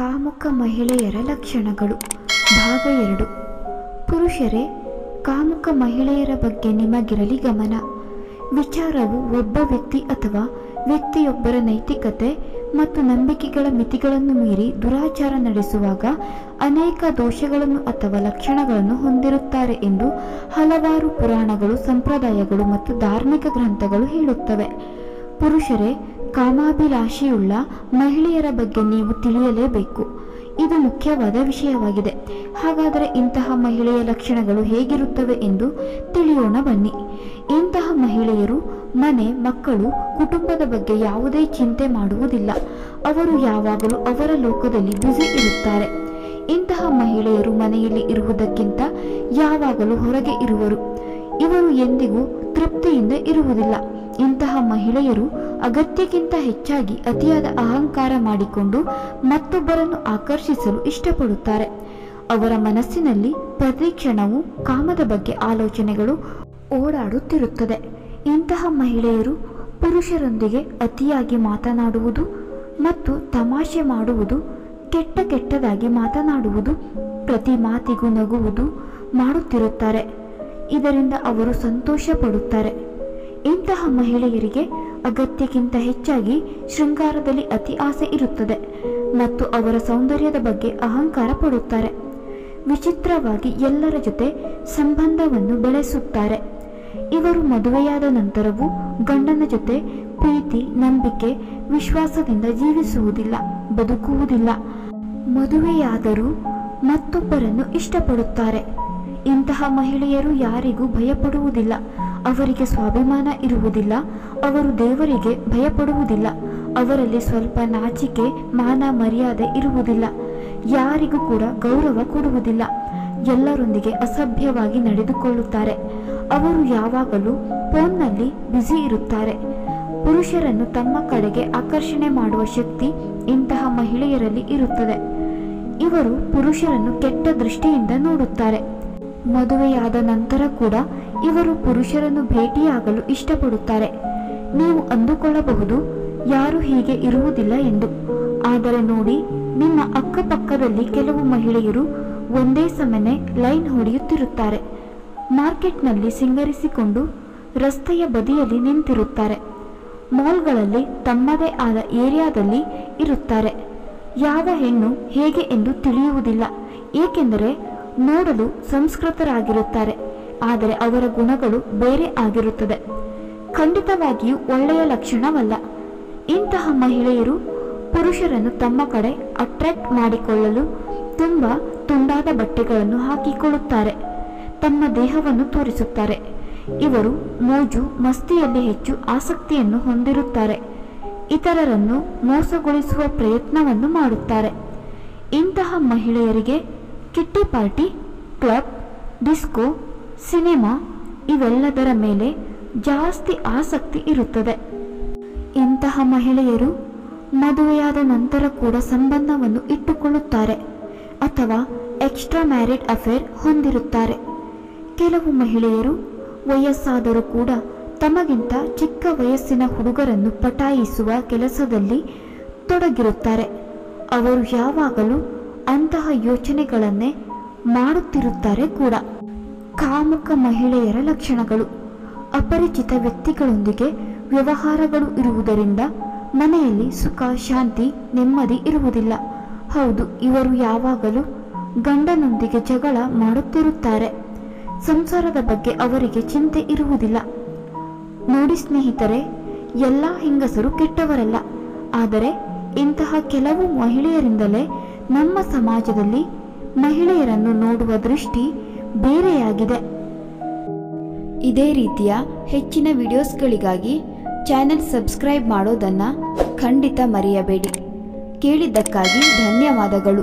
ಕಾಮುಕ ಮಹಿಳೆಯರ ಲಕ್ಷಣಗಳು. ಭಾಗ ಎರಡು. ಪುರುಷರೇ, ಕಾಮುಕ ಮಹಿಳೆಯರ ಬಗ್ಗೆ ನಿಮಗಿರಲಿ ಗಮನ. ವಿಚಾರವು ಒಬ್ಬ ವ್ಯಕ್ತಿ ಅಥವಾ ವ್ಯಕ್ತಿಯೊಬ್ಬರ ನೈತಿಕತೆ ಮತ್ತು ನಂಬಿಕೆಗಳ ಮಿತಿಗಳನ್ನು ಮೀರಿ ದುರಾಚಾರ ನಡೆಸುವಾಗ ಅನೇಕ ದೋಷಗಳನ್ನು ಅಥವಾ ಲಕ್ಷಣಗಳನ್ನು ಹೊಂದಿರುತ್ತಾರೆ ಎಂದು ಹಲವಾರು ಪುರಾಣಗಳು, ಸಂಪ್ರದಾಯಗಳು ಮತ್ತು ಧಾರ್ಮಿಕ ಗ್ರಂಥಗಳು ಹೇಳುತ್ತವೆ. ಪುರುಷರೇ, ಕಾಮಾಭಿಲಾಷೆಯುಳ್ಳ ಮಹಿಳೆಯರ ಬಗ್ಗೆ ನೀವು ತಿಳಿಯಲೇಬೇಕು. ಇದು ಮುಖ್ಯವಾದ ವಿಷಯವಾಗಿದೆ. ಹಾಗಾದರೆ ಇಂತಹ ಮಹಿಳೆಯ ಲಕ್ಷಣಗಳು ಹೇಗಿರುತ್ತವೆ ಎಂದು ತಿಳಿಯೋಣ ಬನ್ನಿ. ಇಂತಹ ಮಹಿಳೆಯರು ಮನೆ, ಮಕ್ಕಳು, ಕುಟುಂಬದ ಬಗ್ಗೆ ಯಾವುದೇ ಚಿಂತೆ ಮಾಡುವುದಿಲ್ಲ. ಅವರು ಯಾವಾಗಲೂ ಅವರ ಲೋಕದಲ್ಲಿ ಬ್ಯುಸಿ ಇರುತ್ತಾರೆ. ಇಂತಹ ಮಹಿಳೆಯರು ಮನೆಯಲ್ಲಿ ಇರುವುದಕ್ಕಿಂತ ಯಾವಾಗಲೂ ಹೊರಗೆ ಇರುವರು. ಇವರು ಎಂದಿಗೂ ತೃಪ್ತಿಯಿಂದ ಇರುವುದಿಲ್ಲ. ಇಂತಹ ಮಹಿಳೆಯರು ಅಗತ್ಯಕ್ಕಿಂತ ಹೆಚ್ಚಾಗಿ ಅತಿಯಾದ ಅಹಂಕಾರ ಮಾಡಿಕೊಂಡು ಮತ್ತೊಬ್ಬರನ್ನು ಆಕರ್ಷಿಸಲು ಇಷ್ಟಪಡುತ್ತಾರೆ. ಅವರ ಮನಸ್ಸಿನಲ್ಲಿ ಪ್ರತಿ ಕ್ಷಣವೂ ಕಾಮದ ಬಗ್ಗೆ ಆಲೋಚನೆಗಳು ಓಡಾಡುತ್ತಿರುತ್ತದೆ. ಇಂತಹ ಮಹಿಳೆಯರು ಪುರುಷರೊಂದಿಗೆ ಅತಿಯಾಗಿ ಮಾತನಾಡುವುದು ಮತ್ತು ತಮಾಷೆ ಮಾಡುವುದು, ಕೆಟ್ಟ ಕೆಟ್ಟದಾಗಿ ಮಾತನಾಡುವುದು, ಪ್ರತಿ ಮಾತಿಗೂ ನಗುವುದು ಮಾಡುತ್ತಿರುತ್ತಾರೆ. ಇದರಿಂದ ಅವರು ಸಂತೋಷ ಪಡುತ್ತಾರೆ ಇಂತಹ ಮಹಿಳೆಯರಿಗೆ ಅಗತ್ಯಕ್ಕಿಂತ ಹೆಚ್ಚಾಗಿ ಶೃಂಗಾರದಲ್ಲಿ ಅತಿ ಆಸೆ ಇರುತ್ತದೆ ಮತ್ತು ಅವರ ಸೌಂದರ್ಯದ ಬಗ್ಗೆ ಅಹಂಕಾರ ಪಡುತ್ತಾರೆ. ವಿಚಿತ್ರವಾಗಿ ಎಲ್ಲರ ಜೊತೆ ಸಂಬಂಧವನ್ನು ಬೆಳೆಸುತ್ತಾರೆ. ಇವರು ಮದುವೆಯಾದ ನಂತರವೂ ಗಂಡನ ಜೊತೆ ಪ್ರೀತಿ, ನಂಬಿಕೆ, ವಿಶ್ವಾಸದಿಂದ ಜೀವಿಸುವುದಿಲ್ಲ, ಬದುಕುವುದಿಲ್ಲ. ಮದುವೆಯಾದರೂ ಮತ್ತೊಬ್ಬರನ್ನು ಇಷ್ಟಪಡುತ್ತಾರೆ. ಇಂತಹ ಮಹಿಳೆಯರು ಯಾರಿಗೂ ಭಯಪಡುವುದಿಲ್ಲ. ಅವರಿಗೆ ಸ್ವಾಭಿಮಾನ ಇರುವುದಿಲ್ಲ, ಅವರು ದೇವರಿಗೆ ಭಯಪಡುವುದಿಲ್ಲ, ಅವರಲ್ಲಿ ಸ್ವಲ್ಪ ನಾಚಿಕೆ, ಮಾನ, ಮರ್ಯಾದೆ ಇರುವುದಿಲ್ಲ, ಯಾರಿಗೂ ಕೂಡ ಗೌರವ ಕೊಡುವುದಿಲ್ಲ, ಎಲ್ಲರೊಂದಿಗೆ ಅಸಭ್ಯವಾಗಿ ನಡೆದುಕೊಳ್ಳುತ್ತಾರೆ. ಅವರು ಯಾವಾಗಲೂ ಫೋನ್ನಲ್ಲಿ ಬ್ಯುಸಿ ಇರುತ್ತಾರೆ. ಪುರುಷರನ್ನು ತಮ್ಮ ಕಡೆಗೆ ಆಕರ್ಷಣೆ ಮಾಡುವ ಶಕ್ತಿ ಇಂತಹ ಮಹಿಳೆಯರಲ್ಲಿ ಇರುತ್ತದೆ. ಇವರು ಪುರುಷರನ್ನು ಕೆಟ್ಟ ದೃಷ್ಟಿಯಿಂದ ನೋಡುತ್ತಾರೆ. ಮದುವೆಯಾದ ನಂತರ ಕೂಡ ಇವರು ಪುರುಷರನ್ನು ಭೇಟಿಯಾಗಲು ಇಷ್ಟಪಡುತ್ತಾರೆ. ನೀವು ಅಂದುಕೊಳ್ಳಬಹುದು, ಯಾರು ಹೀಗೆ ಇರುವುದಿಲ್ಲ ಎಂದು. ಆದರೆ ನೋಡಿ, ನಿಮ್ಮ ಅಕ್ಕಪಕ್ಕದಲ್ಲಿ ಕೆಲವು ಮಹಿಳೆಯರು ಒಂದೇ ಸಮನೆ ಲೈನ್ ಹೊಡೆಯುತ್ತಿರುತ್ತಾರೆ. ಮಾರ್ಕೆಟ್ನಲ್ಲಿ ಸಿಂಗರಿಸಿಕೊಂಡು ರಸ್ತೆಯ ಬದಿಯಲ್ಲಿ ನಿಂತಿರುತ್ತಾರೆ. ಮಾಲ್ಗಳಲ್ಲಿ ತಮ್ಮದೇ ಆದ ಏರಿಯಾದಲ್ಲಿ ಇರುತ್ತಾರೆ. ಯಾವ ಹೆಣ್ಣು ಹೇಗೆ ಎಂದು ತಿಳಿಯುವುದಿಲ್ಲ, ಏಕೆಂದರೆ ನೋಡಲು ಸಂಸ್ಕೃತರಾಗಿರುತ್ತಾರೆ. ಆದರೆ ಅವರ ಗುಣಗಳು ಬೇರೆ ಆಗಿರುತ್ತದೆ. ಖಂಡಿತವಾಗಿಯೂ ಒಳ್ಳೆಯ ಲಕ್ಷಣವಲ್ಲ. ಇಂತಹ ಮಹಿಳೆಯರು ಪುರುಷರನ್ನು ತಮ್ಮ ಕಡೆ ಅಟ್ರಾಕ್ಟ್ ಮಾಡಿಕೊಳ್ಳಲು ತುಂಬ ತುಂಡಾದ ಬಟ್ಟೆಗಳನ್ನು ಹಾಕಿಕೊಳ್ಳುತ್ತಾರೆ. ತಮ್ಮ ದೇಹವನ್ನು ತೋರಿಸುತ್ತಾರೆ. ಇವರು ಮೋಜು, ಮಸ್ತಿಯಲ್ಲಿ ಹೆಚ್ಚು ಆಸಕ್ತಿಯನ್ನು ಹೊಂದಿರುತ್ತಾರೆ. ಇತರರನ್ನು ಮೋಸಗೊಳಿಸುವ ಪ್ರಯತ್ನವನ್ನು ಮಾಡುತ್ತಾರೆ. ಇಂತಹ ಮಹಿಳೆಯರಿಗೆ kitty party, club, disco cinema ಇವೆಲ್ಲದರ ಮೇಲೆ ಜಾಸ್ತಿ ಆಸಕ್ತಿ ಇರುತ್ತದೆ. ಇಂತಹ ಮಹಿಳೆಯರು ಮದುವೆಯಾದ ನಂತರ ಕೂಡ ಸಂಬಂಧವನ್ನು ಇಟ್ಟುಕೊಳ್ಳುತ್ತಾರೆ ಅಥವಾ ಎಕ್ಸ್ಟ್ರಾ ಮ್ಯಾರಿಡ್ ಅಫೇರ್ ಹೊಂದಿರುತ್ತಾರೆ. ಕೆಲವು ಮಹಿಳೆಯರು ವಯಸ್ಸಾದರೂ ಕೂಡ ತಮಗಿಂತ ಚಿಕ್ಕ ವಯಸ್ಸಿನ ಹುಡುಗರನ್ನು ಪಟಾಯಿಸುವ ಕೆಲಸದಲ್ಲಿ ತೊಡಗಿರುತ್ತಾರೆ. ಅವರು ಯಾವಾಗಲೂ ಅಂತಹ ಯೋಚನೆಗಳನ್ನೇ ಮಾಡುತ್ತಿರುತ್ತಾರೆ ಕೂಡ. ಕಾಮುಕ ಮಹಿಳೆಯರ ಲಕ್ಷಣಗಳು. ಅಪರಿಚಿತ ವ್ಯಕ್ತಿಗಳೊಂದಿಗೆ ವ್ಯವಹಾರಗಳು ಇರುವುದರಿಂದ ಮನೆಯಲ್ಲಿ ಸುಖ, ಶಾಂತಿ, ನೆಮ್ಮದಿ ಇರುವುದಿಲ್ಲ. ಹೌದು, ಇವರು ಯಾವಾಗಲೂ ಗಂಡನೊಂದಿಗೆ ಜಗಳ ಮಾಡುತ್ತಿರುತ್ತಾರೆ. ಸಂಸಾರದ ಬಗ್ಗೆ ಅವರಿಗೆ ಚಿಂತೆ ಇರುವುದಿಲ್ಲ. ನೋಡಿ ಸ್ನೇಹಿತರೆ, ಎಲ್ಲ ಹೆಂಗಸರು ಕೆಟ್ಟವರಲ್ಲ. ಆದರೆ ಇಂತಹ ಕೆಲವು ಮಹಿಳೆಯರಿಂದಲೇ ನಮ್ಮ ಸಮಾಜದಲ್ಲಿ ಮಹಿಳೆಯರನ್ನು ನೋಡುವ ದೃಷ್ಟಿ ಬೇರೆಯಾಗಿದೆ. ಇದೇ ರೀತಿಯ ಹೆಚ್ಚಿನ ವಿಡಿಯೋಸ್ಗಳಿಗಾಗಿ ಚಾನೆಲ್ ಸಬ್ಸ್ಕ್ರೈಬ್ ಮಾಡೋದನ್ನು ಖಂಡಿತ ಮರೆಯಬೇಡಿ. ಕೇಳಿದ್ದಕ್ಕಾಗಿ ಧನ್ಯವಾದಗಳು.